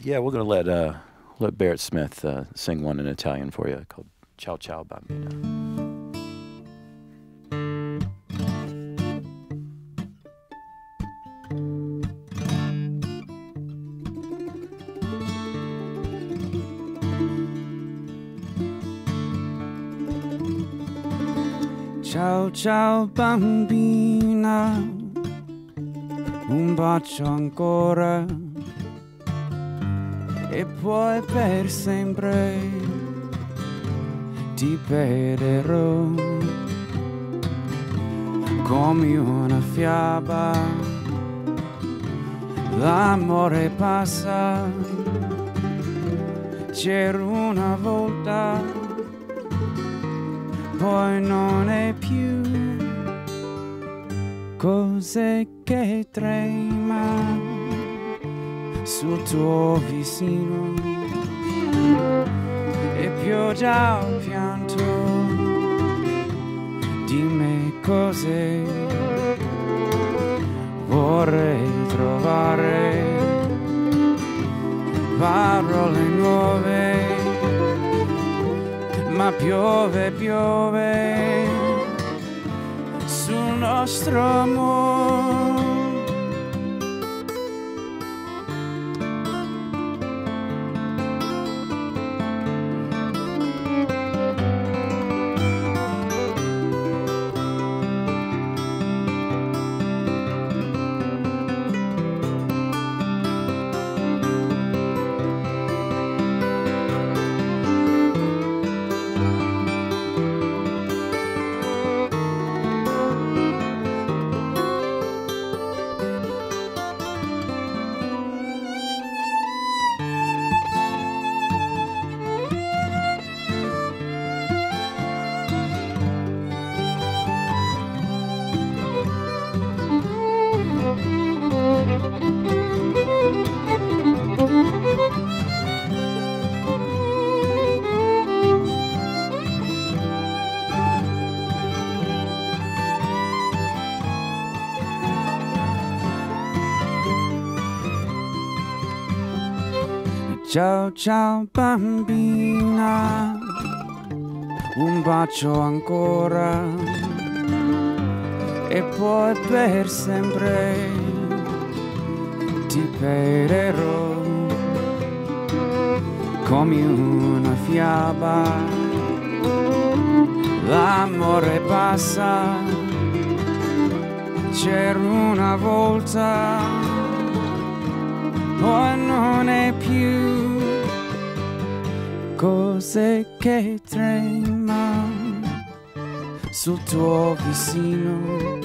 Yeah, we're gonna let uh, let Barrett Smith uh, sing one in Italian for you called "Ciao Ciao Bambina." Ciao ciao bambina, un bacio ancora e poi per sempre. Ti perderò. Come una fiaba. L'amore passa, c'era una volta, poi non è più. Cos'è che trema sul tuo vicino? E pioggia o pianto? Dimmi cos'è vorrei trovare parole nuove, ma piove, piove sul nostro amore. Ciao ciao bambina, un bacio ancora. E poi per sempre ti perderò come una fiaba. L'amore passa, c'era una volta non è più cos'è che trema sul tuo vicino.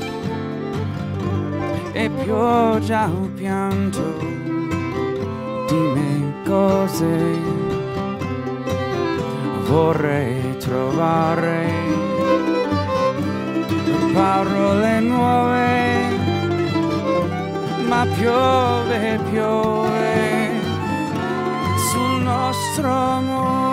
E pioggia o pianto dimmi cose vorrei trovare parole nuove ma piove, piove sul nostro amore.